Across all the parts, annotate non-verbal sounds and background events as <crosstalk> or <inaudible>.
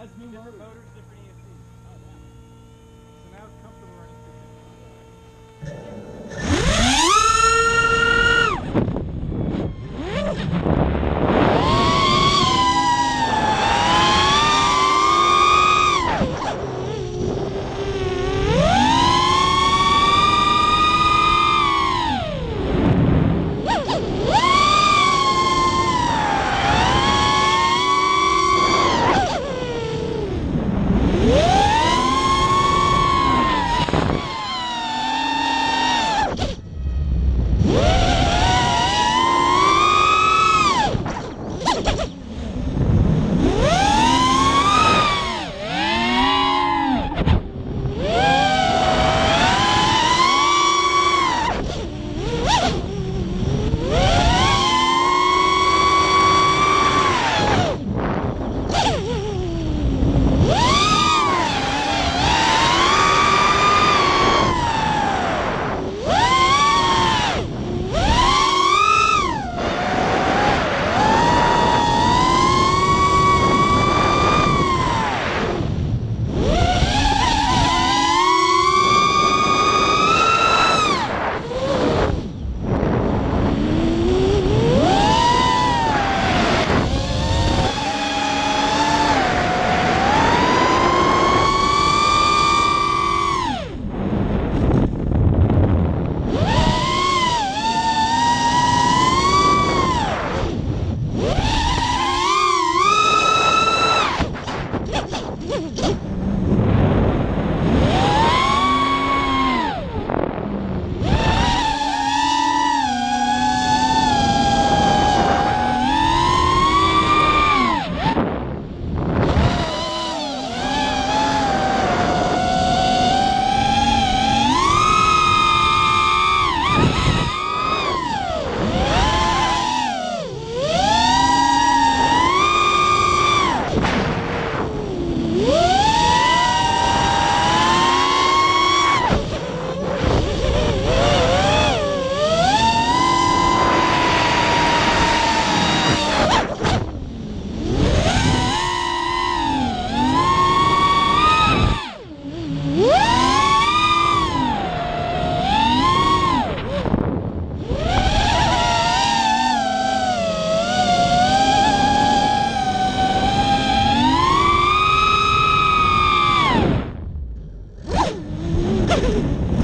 has new motors.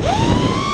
Woo! <laughs>